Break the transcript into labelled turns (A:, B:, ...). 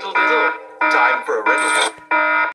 A: diddle. Time for a riddle.